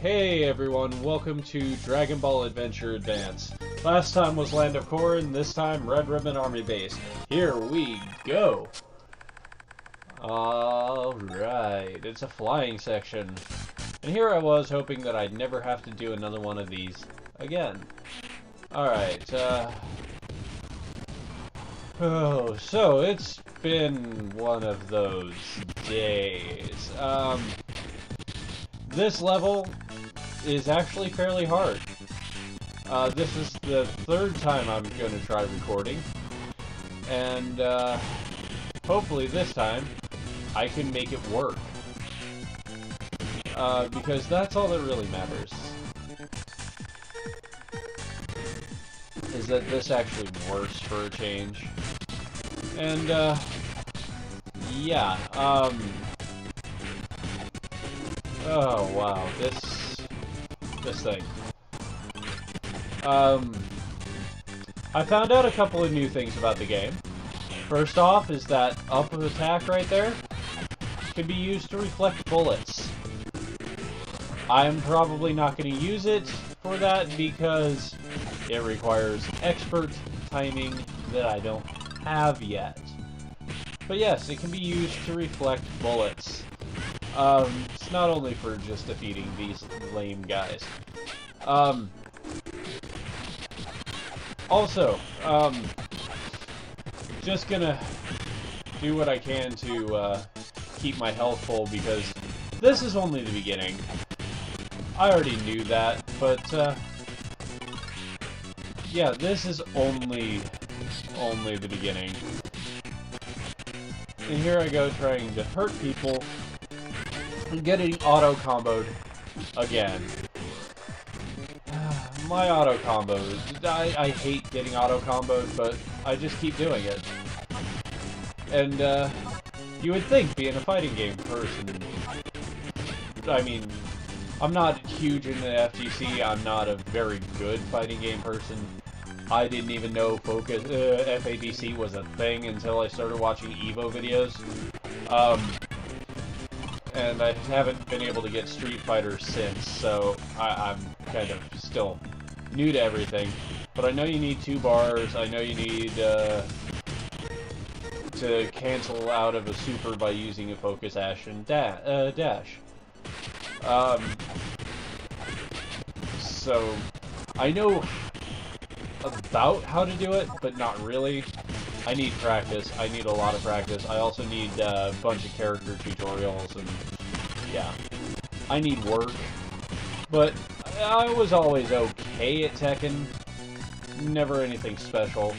Hey everyone, welcome to Dragon Ball Adventure Advance. Last time was Land of Korin, this time Red Ribbon Army Base. Here we go! Alright, it's a flying section. And here I was hoping that I'd never have to do another one of these again. Alright, uh... Oh, so it's been one of those days. Um... This level is actually fairly hard. Uh, this is the third time I'm going to try recording. And uh, hopefully this time I can make it work. Uh, because that's all that really matters. Is that this actually works for a change. And, uh, yeah, um, Oh, wow. This... This thing. Um... I found out a couple of new things about the game. First off is that up of attack right there can be used to reflect bullets. I'm probably not going to use it for that because it requires expert timing that I don't have yet. But yes, it can be used to reflect bullets. Um, it's not only for just defeating these lame guys. Um, also, um, just gonna do what I can to uh, keep my health full because this is only the beginning. I already knew that, but uh, yeah, this is only only the beginning. And here I go trying to hurt people getting auto-comboed again. My auto-combos. I, I hate getting auto-comboed, but I just keep doing it. And, uh, you would think, being a fighting game person... I mean, I'm not huge in the FGC, I'm not a very good fighting game person. I didn't even know Focus uh, FADC was a thing until I started watching EVO videos. Um, and I haven't been able to get Street Fighter since, so I, am kind of still new to everything. But I know you need two bars, I know you need uh, to cancel out of a super by using a focus ash and da uh, dash. Um, so, I know about how to do it, but not really. I need practice. I need a lot of practice. I also need uh, a bunch of character tutorials and yeah. I need work. But I was always okay at Tekken. Never anything special.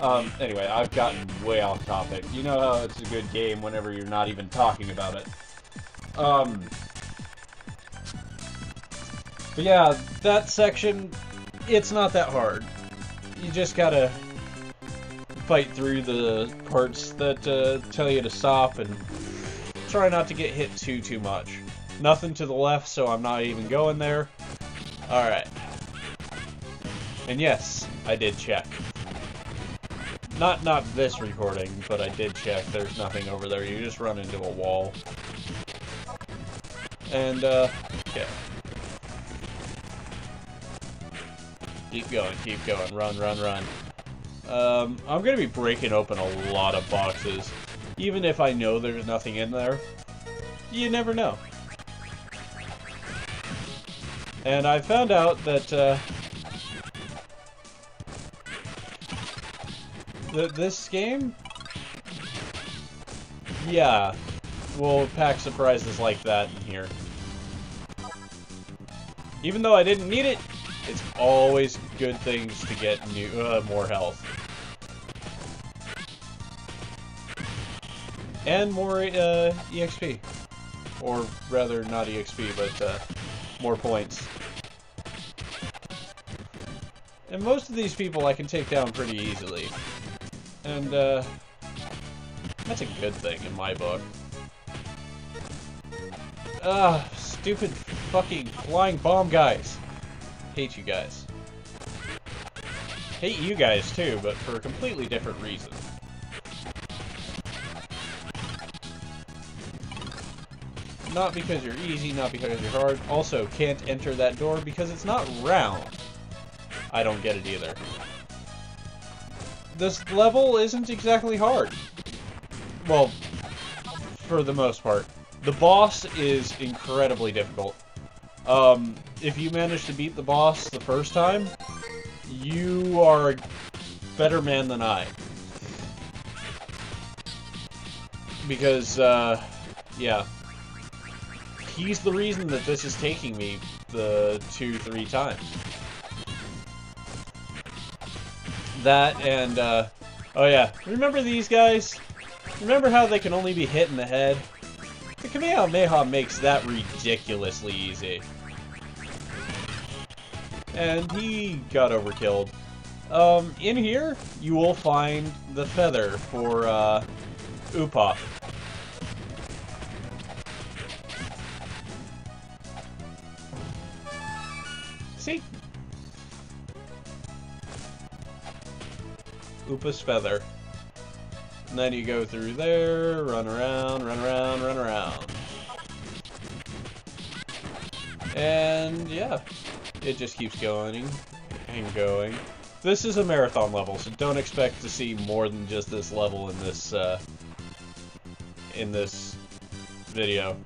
Um, anyway, I've gotten way off topic. You know how it's a good game whenever you're not even talking about it. Um, but yeah, that section, it's not that hard. You just gotta fight through the parts that uh, tell you to stop and try not to get hit too, too much. Nothing to the left, so I'm not even going there. Alright. And yes, I did check. Not not this recording, but I did check. There's nothing over there. You just run into a wall. And, uh, yeah. Keep going, keep going. Run, run, run. Um, I'm going to be breaking open a lot of boxes. Even if I know there's nothing in there. You never know. And I found out that, uh, that this game, yeah, will pack surprises like that in here. Even though I didn't need it, it's always good things to get new, uh, more health. And more uh, EXP. Or rather, not EXP, but uh, more points. And most of these people I can take down pretty easily. And, uh, that's a good thing in my book. Ah, stupid fucking flying bomb guys. Hate you guys. Hate you guys too, but for a completely different reason. Not because you're easy, not because you're hard. Also, can't enter that door because it's not round. I don't get it either. This level isn't exactly hard. Well, for the most part. The boss is incredibly difficult. Um, if you manage to beat the boss the first time, you are a better man than I. Because, uh, yeah. He's the reason that this is taking me the two, three times. That and, uh, oh yeah, remember these guys? Remember how they can only be hit in the head? The Kamehameha makes that ridiculously easy. And he got overkilled. Um, in here, you will find the feather for, uh, Upa. See? Upa's feather. And then you go through there, run around, run around, run around. And yeah, it just keeps going and going. This is a marathon level, so don't expect to see more than just this level in this uh, in this video.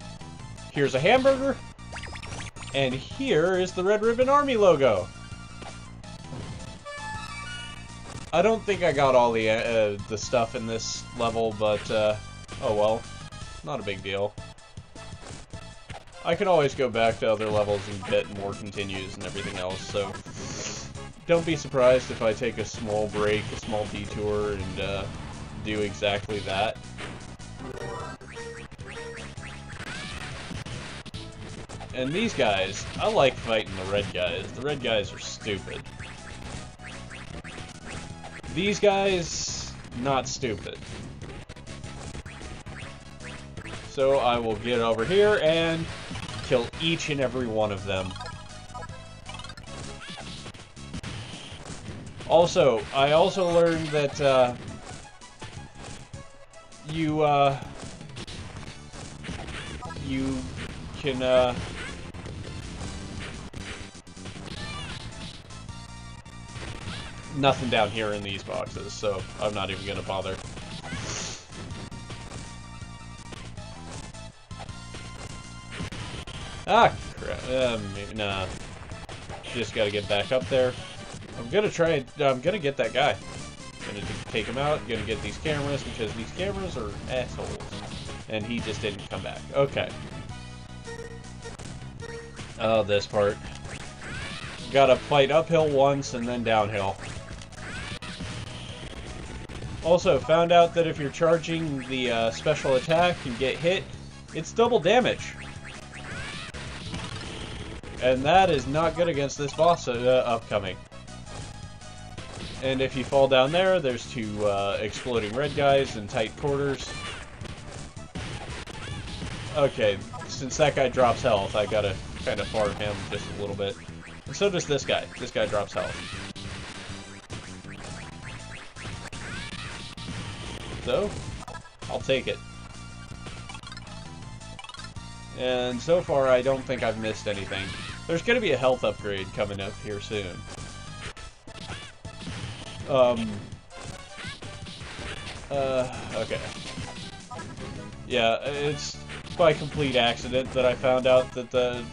Here's a hamburger, and here is the Red Ribbon Army logo. I don't think I got all the uh, the stuff in this level, but uh, oh well, not a big deal. I can always go back to other levels and get more continues and everything else, so don't be surprised if I take a small break, a small detour, and uh, do exactly that. And these guys, I like fighting the red guys. The red guys are stupid. These guys, not stupid. So I will get over here and kill each and every one of them. Also, I also learned that uh, you uh, you can uh, nothing down here in these boxes, so I'm not even gonna bother. Ah, crap. Uh, maybe, nah. Just gotta get back up there. I'm gonna try, I'm gonna get that guy. Gonna take him out, gonna get these cameras, because these cameras are assholes. And he just didn't come back. Okay. Oh, this part. Gotta fight uphill once and then downhill. Also, found out that if you're charging the uh, special attack and get hit, it's double damage. And that is not good against this boss uh, upcoming. And if you fall down there, there's two uh, exploding red guys in tight quarters. Okay, since that guy drops health, I gotta kind of farm him just a little bit. And so does this guy. This guy drops health. So, I'll take it. And so far, I don't think I've missed anything. There's going to be a health upgrade coming up here soon. Um... Uh, okay. Yeah, it's by complete accident that I found out that the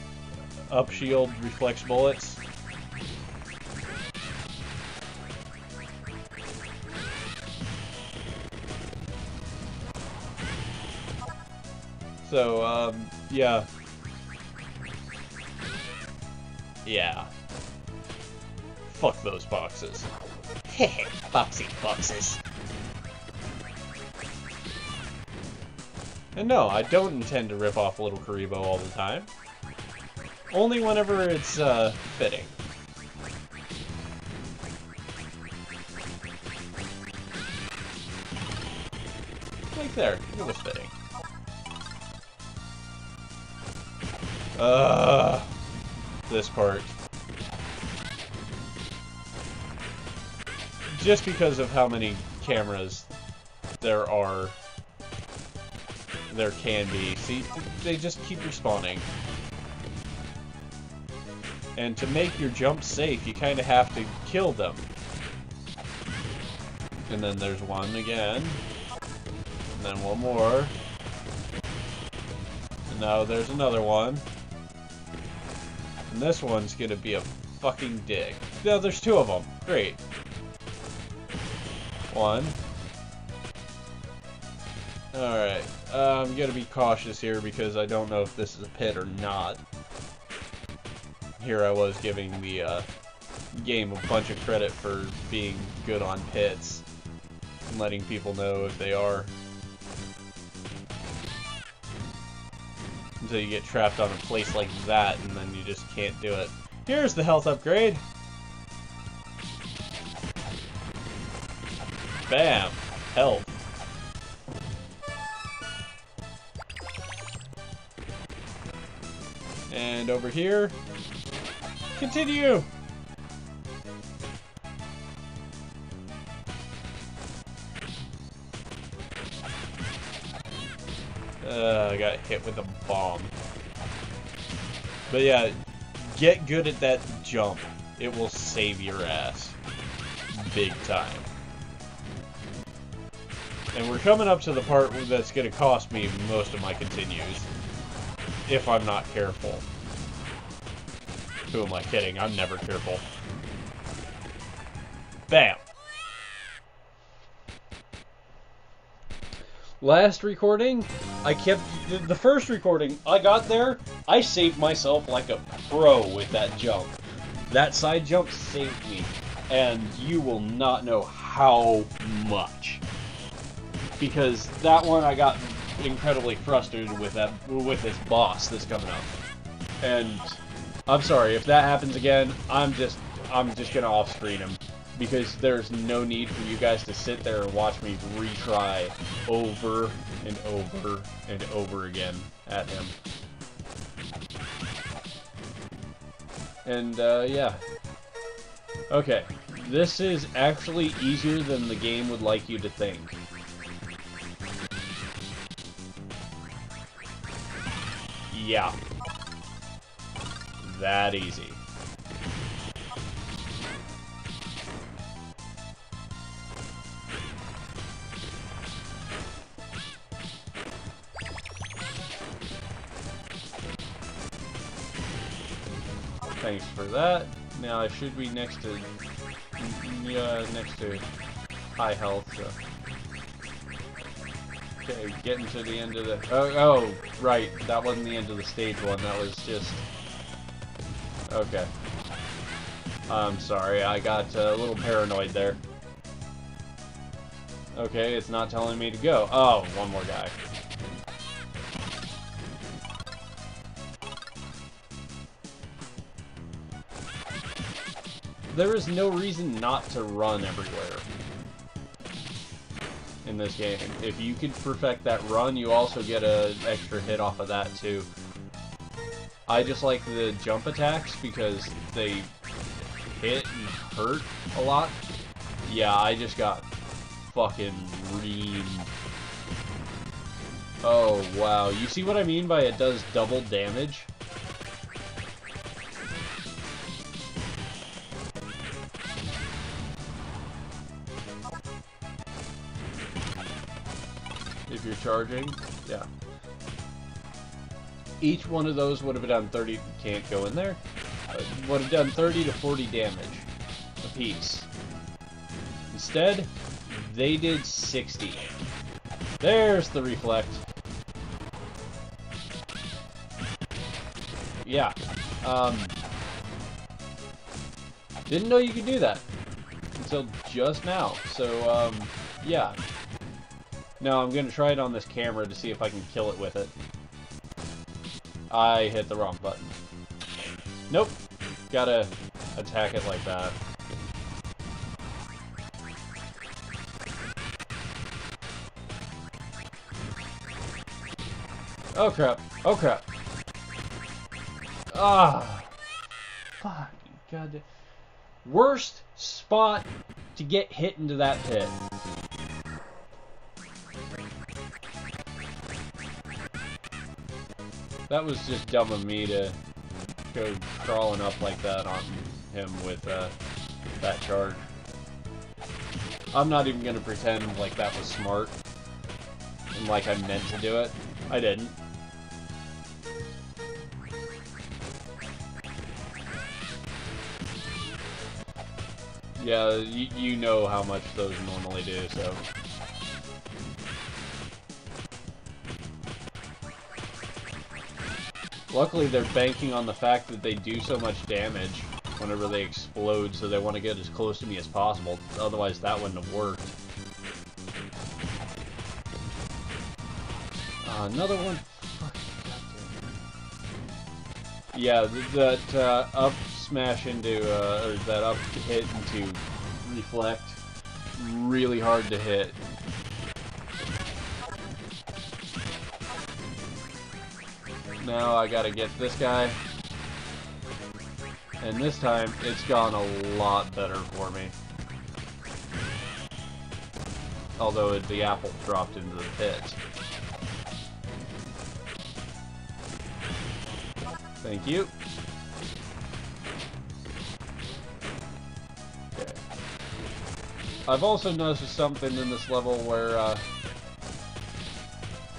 up shield reflects bullets. So, um, yeah. Yeah. Fuck those boxes. Heh, boxy boxes. And no, I don't intend to rip off a Little Kuriboh all the time. Only whenever it's, uh, fitting. Like there, it was fitting. Uh, this part. Just because of how many cameras there are there can be. See, they just keep respawning. And to make your jump safe, you kind of have to kill them. And then there's one again. And then one more. And now there's another one. And this one's gonna be a fucking dig. No, there's two of them. Great. One. Alright. Uh, I'm gonna be cautious here because I don't know if this is a pit or not. Here I was giving the uh, game a bunch of credit for being good on pits. And letting people know if they are. Until you get trapped on a place like that and then you just can't do it. Here's the health upgrade! Bam! Health. And over here, continue! Uh, I got hit with a bomb. But yeah, get good at that jump. It will save your ass. Big time. And we're coming up to the part that's going to cost me most of my continues. If I'm not careful. Who am I kidding? I'm never careful. Bam! Last recording, I kept... The, first recording, I got there, I saved myself like a pro with that jump. That side jump saved me. And you will not know how much because that one I got incredibly frustrated with that with this boss that's coming up. And I'm sorry if that happens again. I'm just I'm just gonna off screen him because there's no need for you guys to sit there and watch me retry over and over and over again at him. And uh, yeah. Okay, this is actually easier than the game would like you to think. Yeah. That easy. That. Now I should be next to, uh, next to high health, so. Okay, getting to the end of the... Oh, oh, right. That wasn't the end of the stage one. That was just... Okay. I'm sorry. I got a little paranoid there. Okay, it's not telling me to go. Oh, one more guy. There is no reason not to run everywhere in this game. If you could perfect that run, you also get an extra hit off of that too. I just like the jump attacks because they hit and hurt a lot. Yeah, I just got fucking reamed. Oh, wow. You see what I mean by it does double damage? Charging. Yeah. Each one of those would have done 30, can't go in there, uh, would have done 30 to 40 damage a piece. Instead, they did 60. There's the reflect. Yeah. Um, didn't know you could do that until just now. So, um, yeah. No, I'm going to try it on this camera to see if I can kill it with it. I hit the wrong button. Nope. Gotta attack it like that. Oh crap. Oh crap. Ah. Fuck. God. Worst spot to get hit into that pit. That was just dumb of me to go crawling up like that on him with uh, that charge. I'm not even gonna pretend like that was smart. And like I meant to do it. I didn't. Yeah, you, you know how much those normally do, so... Luckily, they're banking on the fact that they do so much damage whenever they explode, so they want to get as close to me as possible. Otherwise, that wouldn't have worked. Uh, another one. Yeah, that uh, up smash into, uh, or that up hit into reflect, really hard to hit. Now I gotta get this guy. And this time, it's gone a lot better for me. Although the apple dropped into the pit. Thank you. Okay. I've also noticed something in this level where, uh,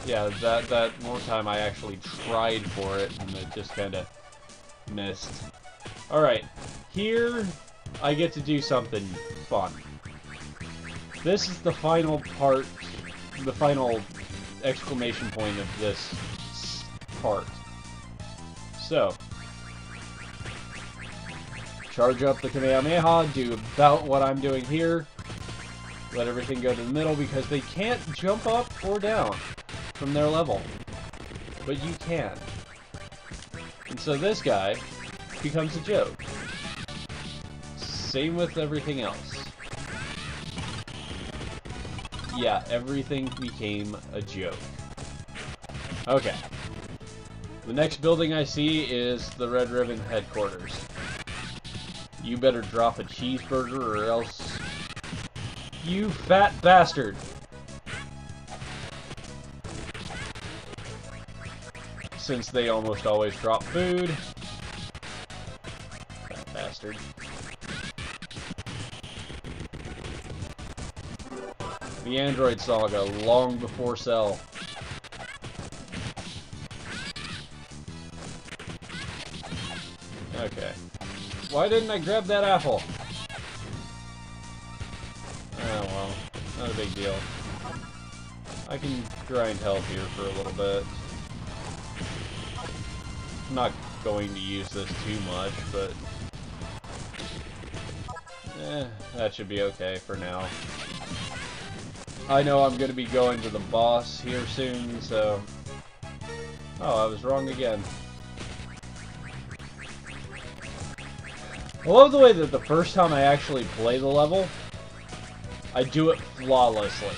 yeah, that, that one time I actually tried for it and it just kind of missed. Alright, here I get to do something fun. This is the final part, the final exclamation point of this part. So, charge up the Kamehameha, do about what I'm doing here, let everything go to the middle because they can't jump up or down from their level. But you can. And so this guy becomes a joke. Same with everything else. Yeah, everything became a joke. Okay. The next building I see is the Red Ribbon headquarters. You better drop a cheeseburger or else... You fat bastard! Since they almost always drop food. Fat bastard. The Android Saga, long before Cell. Okay. Why didn't I grab that apple? Oh well, not a big deal. I can grind health here for a little bit. Not going to use this too much, but... Eh, that should be okay for now. I know I'm going to be going to the boss here soon, so... Oh, I was wrong again. I love the way that the first time I actually play the level, I do it flawlessly.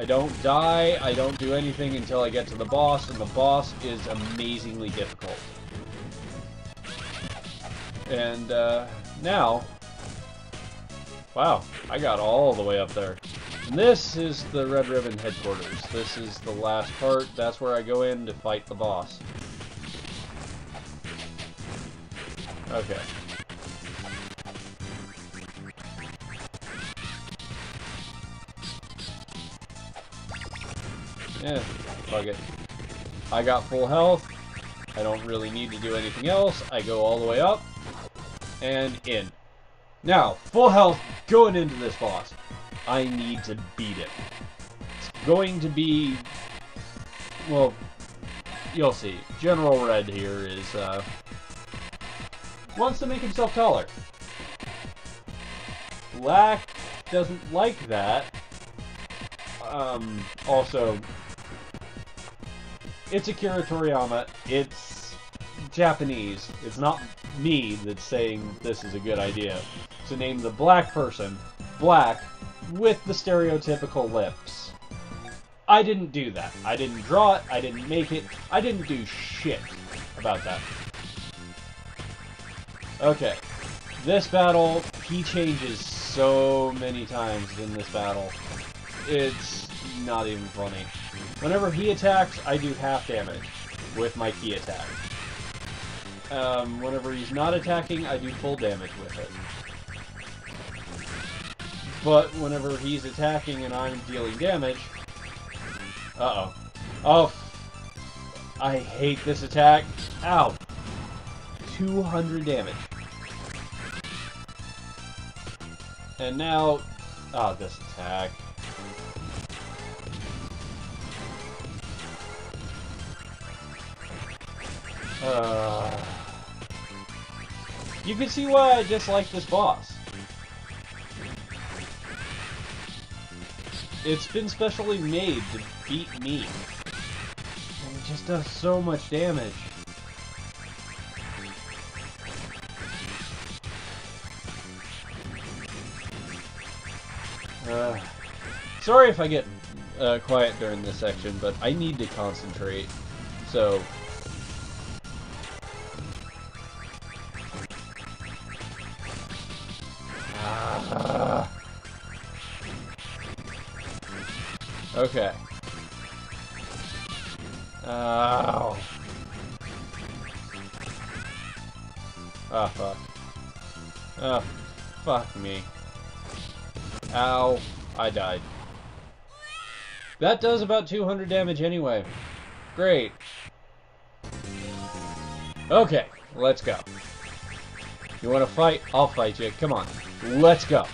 I don't die, I don't do anything until I get to the boss, and the boss is amazingly difficult. And, uh, now... Wow, I got all the way up there. And this is the Red Ribbon headquarters. This is the last part. That's where I go in to fight the boss. Okay. Yeah, fuck it. I got full health. I don't really need to do anything else. I go all the way up and in. Now, full health going into this boss. I need to beat it. It's going to be... Well, you'll see. General Red here is, uh... Wants to make himself taller. Black doesn't like that. Um, also, it's Akira Toriyama. It's Japanese. It's not me that's saying this is a good idea. To name the black person black with the stereotypical lips. I didn't do that. I didn't draw it. I didn't make it. I didn't do shit about that. Okay. This battle, he changes so many times in this battle. It's not even funny. Whenever he attacks, I do half damage with my key attack. Um, whenever he's not attacking, I do full damage with it. But whenever he's attacking and I'm dealing damage... Uh-oh. Oh, I hate this attack. Ow. 200 damage. And now... Oh, this attack. Uh, you can see why I dislike this boss. It's been specially made to beat me. And it just does so much damage. Uh, sorry if I get uh, quiet during this section, but I need to concentrate. So, That does about 200 damage anyway. Great. Okay, let's go. You want to fight? I'll fight you. Come on. Let's go.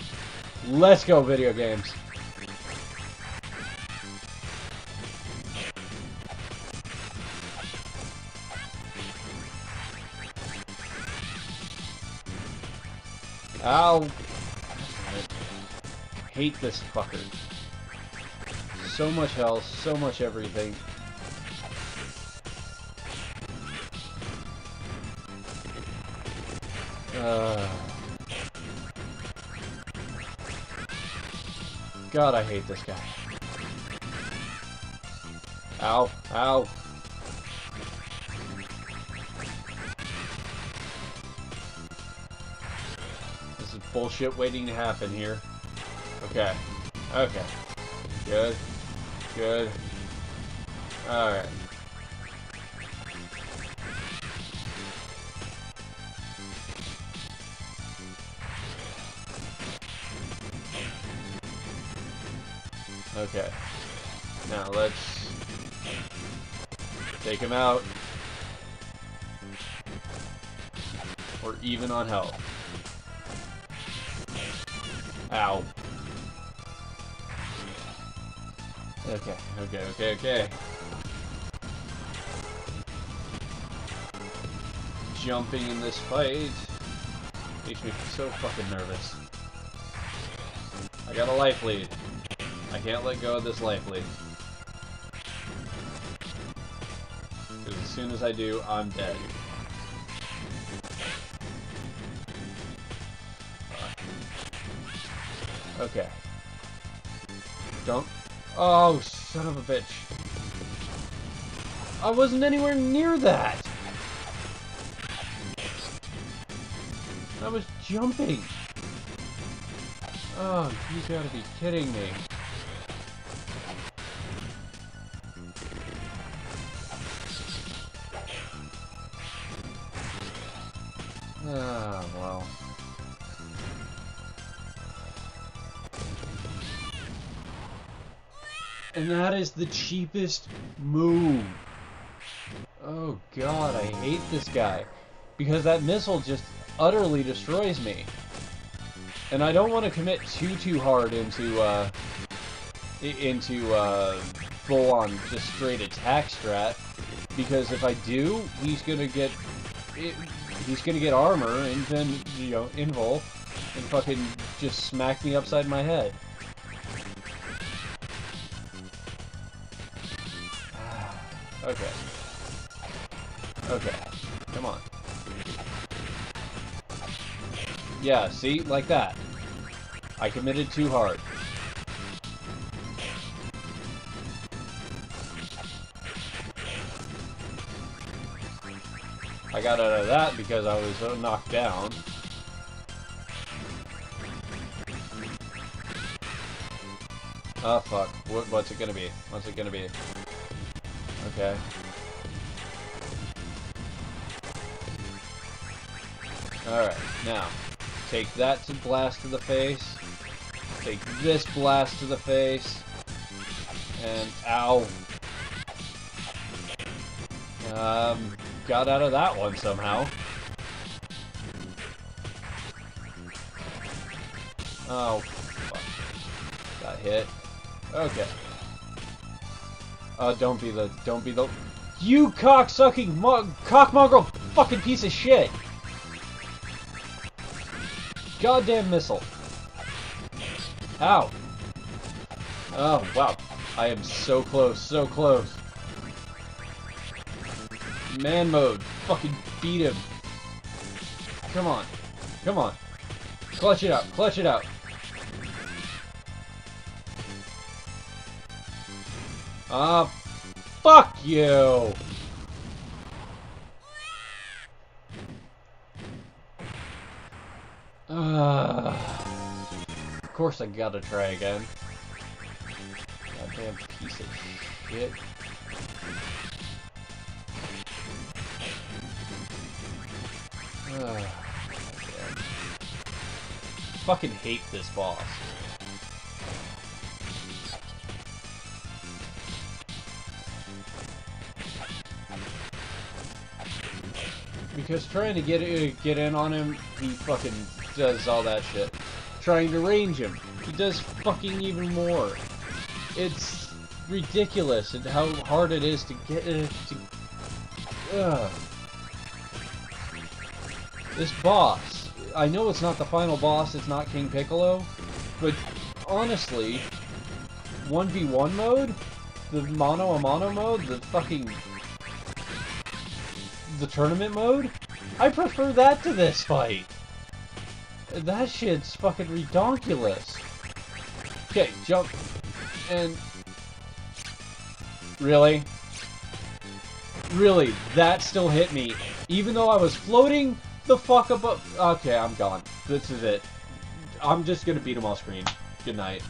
Let's go, video games. Ow. I hate this fucker. So much health, so much everything. Uh, God, I hate this guy. Ow, ow. This is bullshit waiting to happen here. Okay. Okay. Good. Good. Alright. Okay. Now let's take him out. We're even on health. Ow. Okay, okay, okay, okay. Jumping in this fight makes me so fucking nervous. I got a life lead. I can't let go of this life lead. Because as soon as I do, I'm dead. Okay. Don't. Oh, son of a bitch. I wasn't anywhere near that! I was jumping! Oh, you gotta be kidding me. Is the cheapest move. Oh god, I hate this guy. Because that missile just utterly destroys me. And I don't want to commit too, too hard into, uh, into, uh, full-on just straight attack strat. Because if I do, he's gonna get, he's gonna get armor and then, you know, invul and fucking just smack me upside my head. Okay. Okay. Come on. Yeah, see? Like that. I committed too hard. I got out of that because I was so knocked down. Oh fuck. What, what's it gonna be? What's it gonna be? Okay. Alright, now, take that to blast to the face. Take this blast to the face. And, ow. Um, got out of that one somehow. Oh, fuck. Got hit. Okay. Uh, don't be the, don't be the, you cocksucking mo cockmongrel fucking piece of shit! Goddamn missile. Ow. Oh, wow. I am so close, so close. Man mode. Fucking beat him. Come on. Come on. Clutch it out. Clutch it out. Ah, uh, fuck you! Uh, of course I gotta try again. Goddamn piece of shit. Uh, Fucking hate this boss. Because trying to get uh, get in on him, he fucking does all that shit. Trying to range him, he does fucking even more. It's ridiculous and how hard it is to get uh, to. Uh. This boss, I know it's not the final boss, it's not King Piccolo, but honestly, 1v1 mode, the mono a mono mode, the fucking the tournament mode, I prefer that to this fight. That shit's fucking redonkulous. Okay, jump. And... Really? Really, that still hit me. Even though I was floating the fuck above... Okay, I'm gone. This is it. I'm just gonna beat him off screen. Good night.